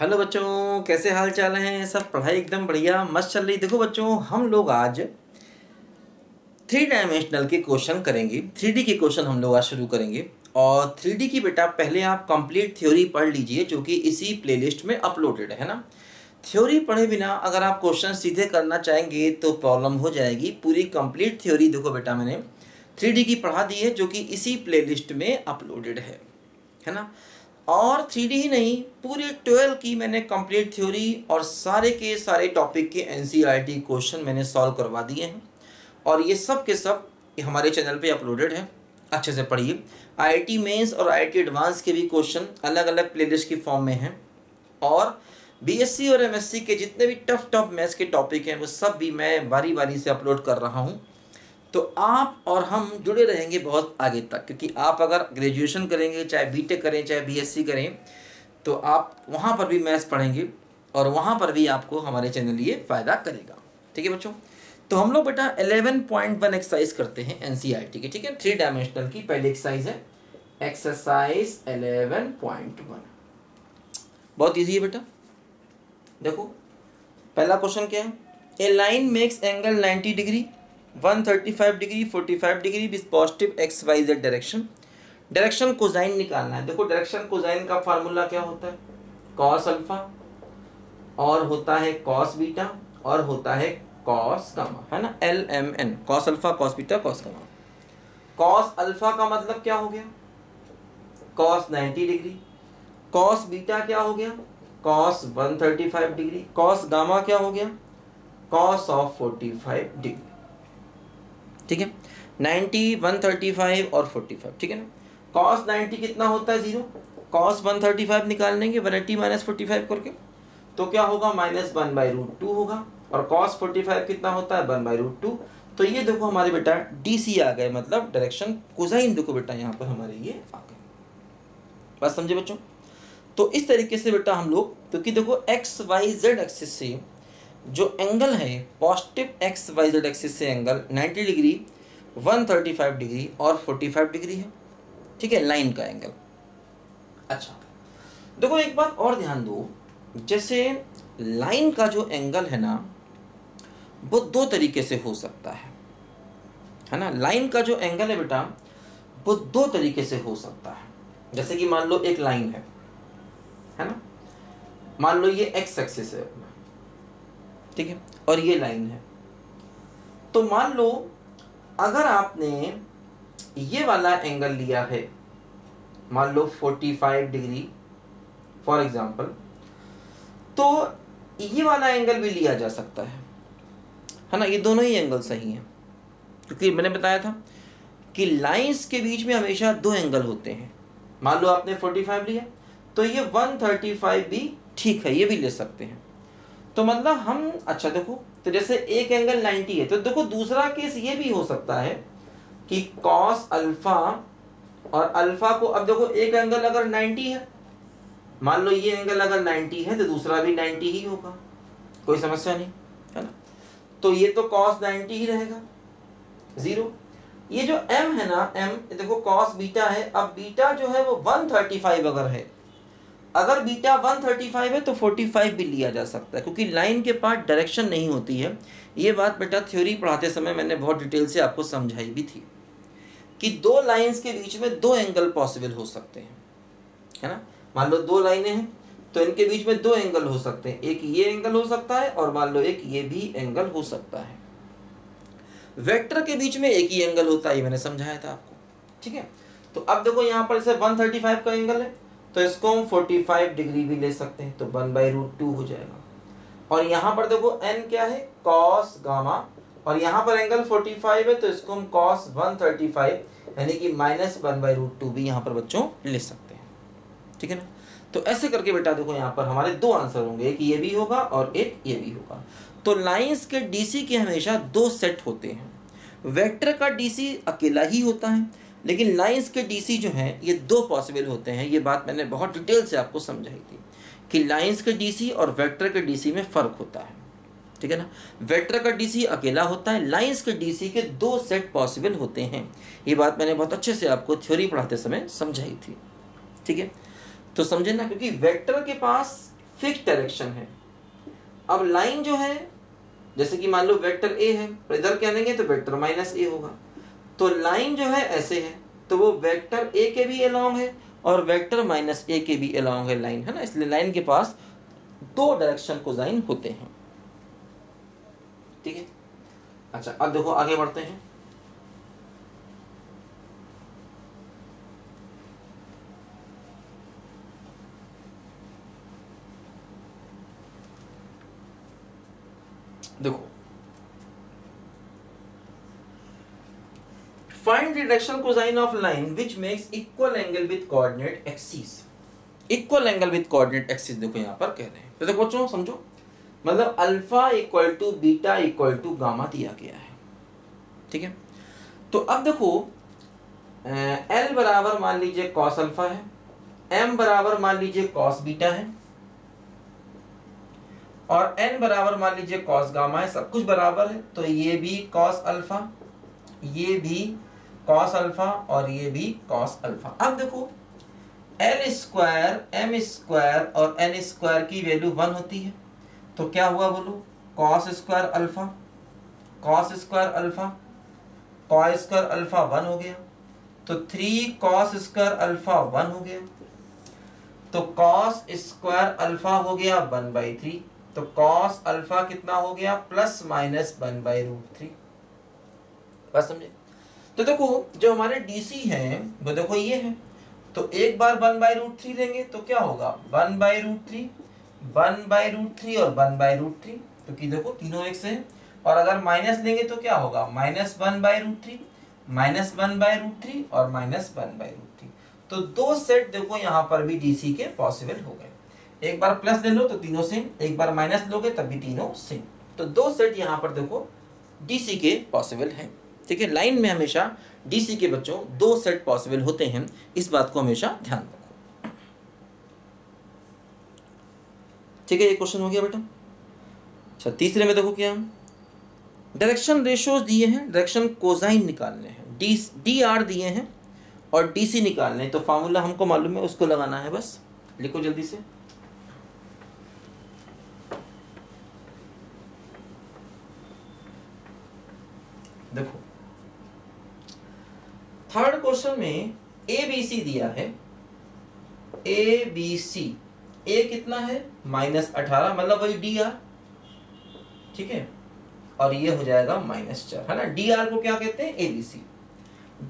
Hello बच्चों, कैसे हाल चाल हैं? सब पढ़ाई एकदम बढ़िया, मस्त चल रही। देखो बच्चों, हम लोग आज थ्री डायमेंशनल के क्वेश्चन करेंगे। थ्री डी के क्वेश्चन हम लोग आज शुरू करेंगे। और थ्री डी की बेटा, पहले आप कंप्लीट थ्योरी पढ़ लीजिए, जो कि इसी प्लेलिस्ट में अपलोडेड है ना? थ्योरी पढ़े बिना अगर आप क्वेश्चन सीधे करना चाहेंगे तो प्रॉब्लम हो जाएगी। पूरी कंप्लीट थ्योरी देखो बेटा मैंने। थ्री की पढ़ा दी है, जो कि इसी प्लेलिस्ट में अपलोडेड है। है ना? और थ्री ही नहीं, पूरी ट्वेल्व की मैंने कंप्लीट थ्योरी और सारे के सारे टॉपिक के एन क्वेश्चन मैंने सॉल्व करवा दिए हैं। और ये सब के सब हमारे चैनल पे अपलोडेड है। अच्छे से पढ़िए। आईआईटी मेंस और आईआईटी एडवांस के भी क्वेश्चन अलग अलग प्लेलिस्ट की फॉर्म में हैं। और बीएससी और एमएससी के जितने भी टफ टफ मैथ्स के टॉपिक हैं, वो सब भी मैं बारी बारी से अपलोड कर रहा हूँ। तो आप और हम जुड़े रहेंगे बहुत आगे तक, क्योंकि आप अगर ग्रेजुएशन करेंगे, चाहे बीटेक करें, चाहे बीएससी करें तो आप वहाँ पर भी मैथ्स पढ़ेंगे और वहाँ पर भी आपको हमारे चैनल ये फ़ायदा करेगा। ठीक है बच्चों? तो हम लोग बेटा एलेवन पॉइंट वन एक्सरसाइज करते हैं एन सी आर टी की, ठीक है? थ्री डायमेंशनल की पहली एक्सरसाइज है। एक्सरसाइज एलेवन पॉइंट वन बहुत ईजी है बेटा। देखो, पहला क्वेश्चन क्या है? A line makes angle 90 degree 135 degree 45 degree with positive x, y, z direction. Direction cosine निकालना है। देखो, डायरेक्शन कोजाइन का फार्मूला क्या होता है? कॉस अल्फ़ा, और होता है कॉस बीटा, और होता है कॉस गामा, है ना? L m n cos alpha, cos beta, cos gamma. Cos alpha का मतलब क्या हो गया? Cos 90 degree. कॉस बीटा क्या हो गया? Cos 135 degree. कॉस गामा क्या हो गया? Cos of 45 degree. ठीक है? नाइन्टी, वन थर्टी फाइव और फोर्टी फाइव, ठीक है ना? कॉस नाइन्टी कितना होता है zero? Cos one thirty five निकाल लेंगे, one eighty minus forty five करके तो क्या होगा? Minus one by root two होगा, और कॉस फोर्टी फाइव कितना होता है? One by root two. तो ये देखो हमारे बेटा डी सी आ गए मतलब डायरेक्शन कोजाइन देखो बेटा, यहाँ पर हमारे ये आ गए। बात समझे बच्चों? तो इस तरीके से बेटा हम लोग, क्योंकि तो देखो एक्स वाई जेड एक्सिस से जो एंगल है positive x y z axis से एंगल 90 डिग्री 135 डिग्री और 45 डिग्री है। ठीक है लाइन का एंगल अच्छा देखो एक बात और ध्यान दो। जैसे लाइन का जो एंगल है ना, वो दो तरीके से हो सकता है। है ना? लाइन का जो एंगल है बेटा, वो दो तरीके से हो सकता है। जैसे कि मान लो एक लाइन है। है ना? मान लो ये एक्स एक्सिस है ठीक है? और ये लाइन है। तो मान लो, अगर आपने ये वाला एंगल लिया है, मान लो 45 डिग्री फॉर एग्जांपल तो ये वाला एंगल भी लिया जा सकता है। है ना? ये दोनों ही एंगल सही हैं। क्योंकि मैंने बताया था कि लाइंस के बीच में हमेशा दो एंगल होते हैं। मान लो आपने 45 लिया तो ये 135 भी ठीक है, ये भी ले सकते हैं। तो मतलब हम अच्छा देखो तो जैसे एक एंगल 90 है तो देखो दूसरा केस ये भी हो सकता है कि कॉस अल्फ़ा और अल्फ़ा को, अब देखो एक एंगल अगर 90 है, मान लो ये एंगल अगर 90 है तो दूसरा भी 90 ही होगा, कोई समस्या नहीं, है ना? तो ये तो कॉस 90 ही रहेगा ज़ीरो ये जो m है ना, m, देखो कॉस बीटा है, अब बीटा जो है वो 135 अगर है अगर बीटा 135 है तो 45 भी लिया जा सकता है, क्योंकि लाइन के पार्ट डायरेक्शन नहीं होती है। ये बात बेटा थ्योरी पढ़ाते समय मैंने बहुत डिटेल से आपको समझाई भी थी कि दो लाइंस के बीच में दो एंगल पॉसिबल हो सकते हैं, है ना? मान लो दो लाइनें हैं तो इनके बीच में दो एंगल हो सकते हैं। एक ये एंगल हो सकता है और मान लो एक ये भी एंगल हो सकता है। वेक्टर के बीच में एक ही एंगल होता है, ये मैंने समझाया था आपको, ठीक है? तो अब देखो यहाँ पर इसे 135 का एंगल है। तो इसको हम 45 डिग्री भी ले सकते हैं तो वन बाई रूट टू हो जाएगा। और यहाँ पर देखो, n क्या है? कॉस गामा और यहाँ पर एंगल 45 है तो इसको हम कॉस 135 यानी कि minus one by root two भी यहाँ पर बच्चों ले सकते हैं। ठीक है ना? तो ऐसे करके बेटा देखो, यहाँ पर हमारे दो आंसर होंगे, एक ये भी होगा और एक ये भी होगा। तो लाइंस के डीसी के हमेशा दो सेट होते हैं। वेक्टर का डीसी अकेला ही होता है लेकिन लाइंस के डीसी जो हैं, ये दो पॉसिबल होते हैं। ये बात मैंने बहुत डिटेल से आपको समझाई थी कि लाइंस के डीसी और वेक्टर के डीसी में फ़र्क होता है। ठीक है ना? वेक्टर का डीसी अकेला होता है लाइंस के डीसी के दो सेट पॉसिबल होते हैं। ये बात मैंने बहुत अच्छे से आपको थ्योरी पढ़ाते समय समझाई थी। ठीक है? तो समझे ना, क्योंकि वेक्टर के पास फिक्स डायरेक्शन है। अब लाइन जो है, जैसे कि मान लो वेक्टर ए है इधर क्या लेंगे तो वेक्टर माइनस ए होगा। तो लाइन जो है ऐसे है तो वो वेक्टर ए के भी अलोंग है और वेक्टर माइनस ए के भी अलोंग है लाइन, है ना? इसलिए लाइन के पास दो डायरेक्शन कोसाइन होते हैं। ठीक है? अच्छा अब देखो आगे बढ़ते हैं। देखो the direction cosine of line which makes equal angle with coordinate axis equal angle with coordinate axis देखो यहाँ पर कह रहे हैं। तो देखो बच्चों, समझो। मतलब alpha equal to beta equal to gamma दिया गया है। ठीक है? तो अब देखो एल बराबर मान लीजिए कॉस अल्फ़ा है। एम बराबर मान लीजिए कॉस बीटा है। और एन बराबर मान लीजिए कॉस गामा है, सब कुछ बराबर है। तो ये भी कॉस अल्फ़ा ये भी कॉस अल्फ़ा और ये भी कॉस अल्फ़ा अब देखो एल स्क्वायर एम स्क्वायर और एन स्क्वायर की वैल्यू वन होती है. तो क्या हुआ बोलो? Cos square alpha cos square alpha cos square alpha one हो गया. तो three cos square alpha one हो गया. तो कॉस स्क्वायर अल्फ़ा हो गया वन बाई थ्री तो कॉस अल्फ़ा कितना हो गया? Plus minus one by root three बस समझे? तो देखो, जो हमारे डीसी हैं, वो देखो ये है। तो एक बार वन बाई रूट थ्री लेंगे तो क्या होगा? One by root three one by root three और वन बाई रूट थ्री क्योंकि देखो, तीनों एक से और अगर माइनस लेंगे तो क्या होगा? Minus one by root three minus one by root three और minus one by root three तो दो सेट देखो, यहाँ पर भी डीसी के पॉसिबल हो गए। एक बार प्लस ले लो तो तीनों सेम एक बार माइनस लोगे, तब भी तीनों सेम तो दो सेट यहाँ पर देखो डीसी के पॉसिबल हैं। ठीक है लाइन में हमेशा डीसी के बच्चों दो सेट पॉसिबल होते हैं। इस बात को हमेशा ध्यान रखो। ठीक है, ये क्वेश्चन हो गया बेटा। अच्छा तीसरे में देखो क्या? डायरेक्शन रेशोज दिए हैं डायरेक्शन कोजाइन निकालने हैं। डी डी आर दिए हैं और डी सी निकालने हैं। तो फार्मूला हमको मालूम है, उसको लगाना है बस। लिखो जल्दी से देखो थर्ड क्वेश्चन में ए बी सी दिया है। ए बी सी ए कितना है? माइनस अठारह मतलब वही डी आर ठीक है? और ये हो जाएगा माइनस चार, है ना? डी आर को क्या कहते हैं? A B C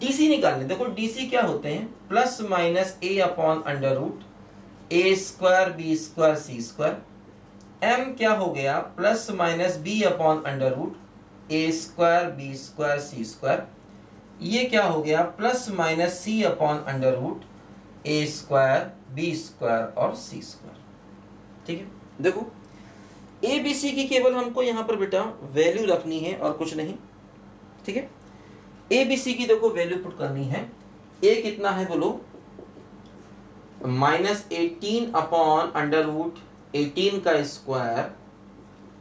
D C निकालने, देखो डी सी क्या होते हैं? Plus minus A upon under root A square B square C square. M क्या हो गया? Plus minus B upon under root A square B square C square. ये क्या हो गया? Plus minus C upon under root A square, B square और C square. ठीक है? देखो, ए, बी, सी की केवल हमको यहाँ पर बेटा वैल्यू रखनी है और कुछ नहीं। ठीक है? ए, बी, सी की देखो वैल्यू पुट करनी है। ए कितना है बोलो? Minus eighteen upon under root eighteen का स्क्वायर।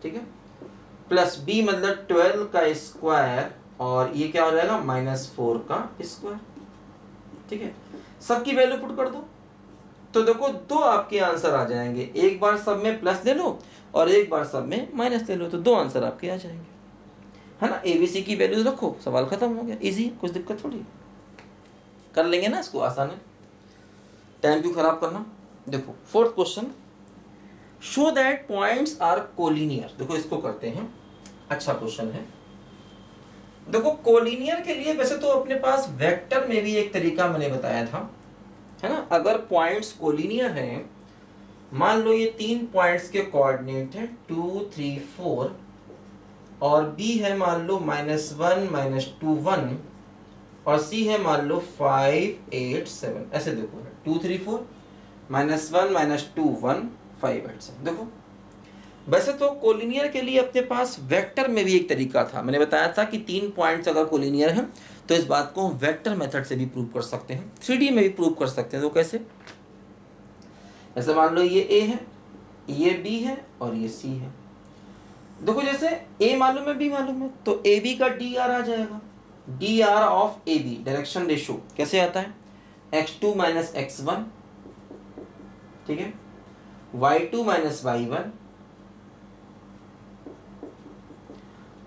ठीक है? प्लस बी मतलब ट्वेल्व का स्क्वायर और ये क्या हो जाएगा? माइनस फोर का स्क्वायर। ठीक है? सबकी वैल्यू पुट कर दो। तो देखो, दो आपके आंसर आ जाएँगे। एक बार सब में प्लस ले लो और एक बार सब में माइनस ले लो तो दो आंसर आपके आ जाएँगे। है ना? एबीसी की वैल्यूज़ रखो, सवाल खत्म हो गया। इजी कुछ दिक्कत थोड़ी। कर लेंगे ना इसको आसान। है टाइम क्यों खराब करना? देखो fourth question show that points are collinear देखो, इसको करते हैं। अच्छा क्वेश्चन है। देखो कोलिनियर के लिए वैसे तो अपने पास वेक्टर में भी एक तरीका मैंने बताया था, है ना? अगर पॉइंट्स कोलिनियर हैं, मान लो ये तीन पॉइंट्स के कोऑर्डिनेट हैं टू थ्री फोर और बी है मान लो minus one minus two one और सी है मान लो फाइव एट सेवन ऐसे देखो two three four minus one minus two one five eight seven देखो। वैसे तो कोलिनियर के लिए अपने पास वेक्टर में भी एक तरीका था। मैंने बताया था कि तीन पॉइंट्स अगर कोलिनियर हैं तो इस बात को हम वेक्टर मेथड से भी प्रूव कर सकते हैं। थ्री में भी प्रूव कर सकते हैं तो कैसे? ऐसे मान लो ये ए है, ये बी है और ये सी है। देखो जैसे ए मालूम है बी मालूम है तो ए बी का डी आर आ जाएगा। D r of a b direction ratio कैसे आता है? X two minus x one ठीक है? Y two minus y one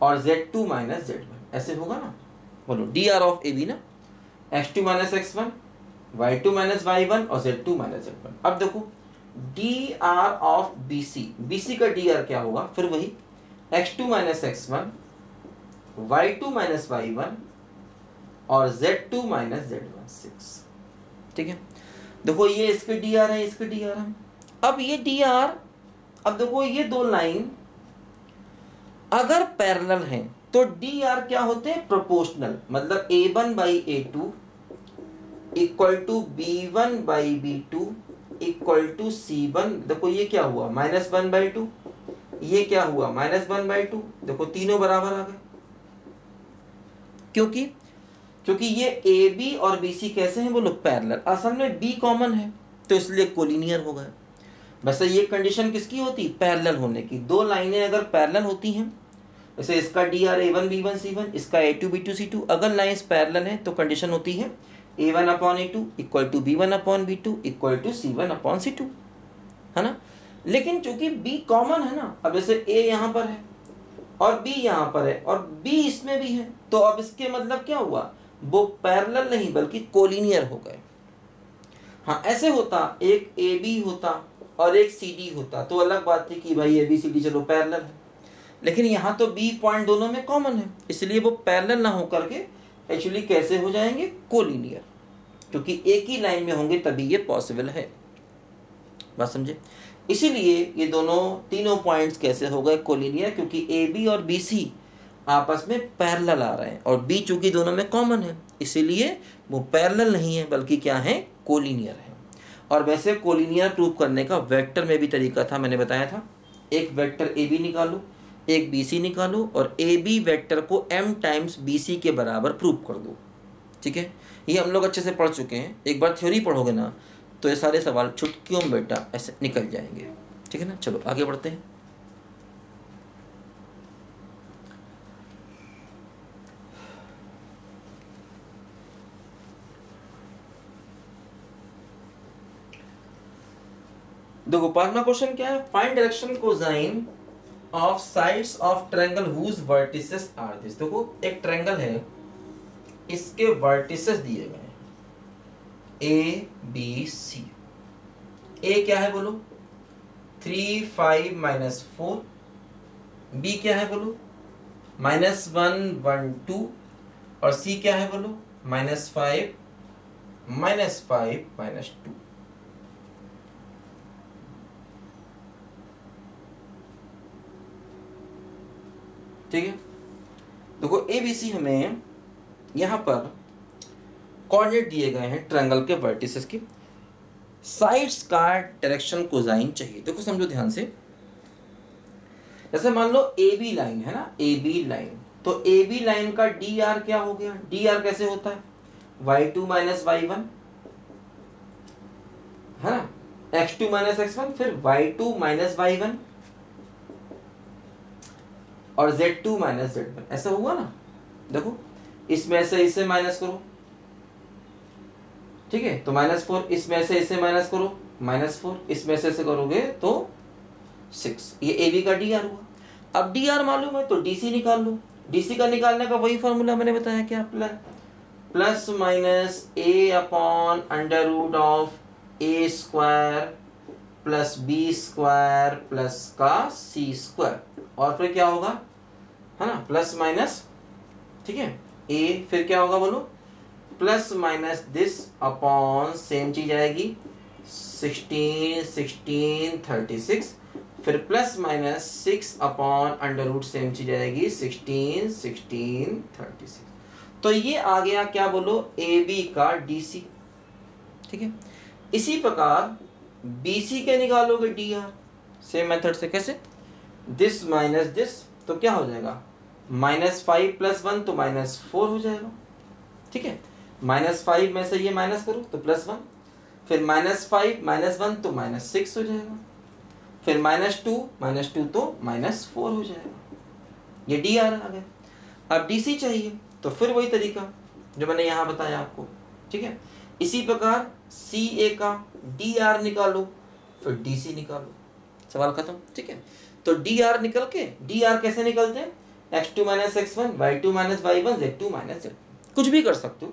और z two minus z one ऐसे होगा ना? बोलो d r of a b ना? X two minus x one y two minus y one और z two minus z one अब देखो d r of b c b c का D R क्या होगा? फिर वही x two minus x one y two minus y one और z two minus z one six ठीक है? देखो ये इसके डी आर है इसके डी आर है। अब ये डी आर अब देखो ये दो लाइन अगर पैरेलल हैं तो डी आर क्या होते हैं? प्रोपोर्शनल। मतलब a one by a two equal to b one by b two equal to c one. देखो ये क्या हुआ? Minus one by two. ये क्या हुआ? Minus one by two. देखो तीनों बराबर आ गए। क्योंकि? क्योंकि ये ए बी और बी सी कैसे हैं? बोलो पैरेलल। असल में बी कॉमन है तो इसलिए कोलिनियर हो गए। वैसे ये कंडीशन किसकी होती? पैरेलल होने की। दो लाइनें अगर पैरेलल होती हैं जैसे इसका d r a one b one c one इसका a two b two c two अगर लाइन्स पैरेलल हैं तो कंडीशन होती है a one upon a two equal to b one upon b two equal to c one upon c two है ना? लेकिन चूँकि बी कॉमन है ना, अब जैसे ए यहाँ पर है और बी यहाँ पर है और बी इसमें भी है तो अब इसके मतलब क्या हुआ? वो पैरल नहीं, बल्कि कोलिनियर हो गए। हाँ ऐसे होता, एक ए बी होता और एक सी डी होता तो अलग बात थी कि भाई ए बी सी डी चलो पैरल है। लेकिन यहाँ तो बी पॉइंट दोनों में कॉमन है। इसलिए वो पैरेलल ना होकर के एक्चुअली कैसे हो जाएँगे? कोलिनियर क्योंकि एक ही लाइन में होंगे तभी ये पॉसिबल है। बात समझे? इसीलिए ये दोनों तीनों पॉइंट्स कैसे हो गए? कोलिनियर क्योंकि ए बी और बी सी आपस में पैरेलल आ रहे हैं और बी चूँकि दोनों में कॉमन है, इसीलिए वो पैरेलल नहीं है, बल्कि क्या है? कोलिनियर है। और वैसे कोलिनियर प्रूव करने का वेक्टर में भी तरीका था, मैंने बताया था। एक वेक्टर ए बी निकालो एक बी सी निकालो और ए बी वैक्टर को एम टाइम्स बी सी के बराबर प्रूव कर दो। ठीक है? ये हम लोग अच्छे से पढ़ चुके हैं। एक बार थ्योरी पढ़ोगे ना तो ये सारे सवाल छुटकियों में बेटा ऐसे निकल जाएँगे। ठीक है ना? चलो, आगे बढ़ते हैं। देखो, पांचवा क्वेश्चन क्या है? Find direction cosine of sides of triangle whose vertices are this देखो, एक ट्रायंगल है, इसके वर्टिसेस दिए गए ए बी सी ए क्या है बोलो? Three five minus four b क्या है बोलो? माइनस वन वन टू और सी क्या है बोलो? Minus five minus five minus two ठीक है? देखो ए बी सी हमें यहाँ पर कोऑर्डिनेट दिए गए हैं ट्रायंगल के वर्टिसेस की। साइड्स का डायरेक्शन कोजाइन चाहिए। देखो, समझो ध्यान से। जैसे मान लो ए बी लाइन है ना? ए बी लाइन तो ए बी लाइन का डी आर क्या हो गया? डी आर कैसे होता है? Y two minus y one है ना? X two minus x one फिर y two minus y one और z two minus z one ऐसा हुआ ना? देखो, इसमें से इसे माइनस करो। ठीक है? तो माइनस फोर इसमें से इसे माइनस करो। माइनस फोर इसमें से इसे करोगे तो सिक्स ये ए बी का डी आर हुआ। अब डी आर मालूम है तो डी सी निकाल लो। डी सी का निकालने का वही फॉर्मूला मैंने बताया क्या plus plus minus a upon under root of a square plus b square plus का सी स्क्वायर। और फिर क्या होगा? है ना? प्लस माइनस, ठीक है? ए फिर क्या होगा बोलो? Plus minus this upon same चीज़ आएगी। Sixteen sixteen, thirty six. फिर plus minus six upon under root same चीज़ आएगी। Sixteen sixteen, thirty six. तो ये आ गया क्या बोलो? ए बी का डी सी ठीक है? इसी प्रकार बी सी के निकालोगे डी आर सेम मेथड से कैसे? दिस माइनस दिस तो क्या हो जाएगा? माइनस फाइव प्लस वन तो माइनस फोर हो जाएगा। ठीक है? माइनस फाइव में से ये माइनस करो तो प्लस वन फिर माइनस फाइव माइनस वन तो माइनस सिक्स हो जाएगा। फिर माइनस टू माइनस टू तो माइनस फोर हो जाएगा। ये डी आर आ गया। अब डी सी चाहिए तो फिर वही तरीका जो मैंने यहाँ बताया आपको। ठीक है? इसी प्रकार सी ए का डी आर निकालो, फिर डी सी निकालो। सवाल खत्म, ठीक है? तो डी आर निकल के डी आर कैसे निकलते हैं? X two minus x one y two minus y one z two minus z कुछ भी कर सकते हो।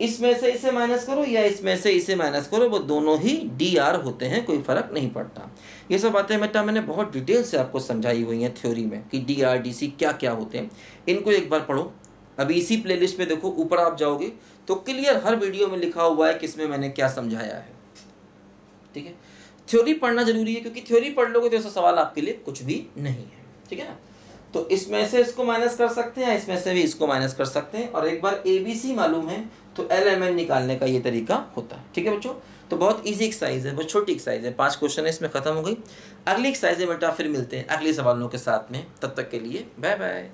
इसमें से इसे माइनस करो या इसमें से इसे माइनस करो, वो दोनों ही डी आर होते हैं, कोई फ़र्क नहीं पड़ता। ये सब बातें बेटा मैंने बहुत डिटेल से आपको समझाई हुई हैं थ्योरी में कि डी आर डी सी क्या क्या होते हैं। इनको एक बार पढ़ो। अभी इसी प्लेलिस्ट में देखो, ऊपर आप जाओगे तो क्लियर हर वीडियो में लिखा हुआ है कि इसमें मैंने क्या समझाया है। ठीक है? थ्योरी पढ़ना ज़रूरी है क्योंकि थ्योरी पढ़ लोगे तो ऐसा सवाल आपके लिए कुछ भी नहीं है, ठीक है? ना तो इसमें से इसको माइनस कर सकते हैं, इसमें से भी इसको माइनस कर सकते हैं और एक बार ए बी सी मालूम है तो एल एम एन निकालने का ये तरीका होता है, ठीक है बच्चों? तो बहुत इजी एक्सरसाइज है, बहुत छोटी एक्सरसाइज है। पाँच क्वेश्चन है, इसमें खत्म हो गई। अगली एक्सरसाइज में बेटा, फिर मिलते हैं अगले सवालों के साथ में। तब तक के लिए बाय बाय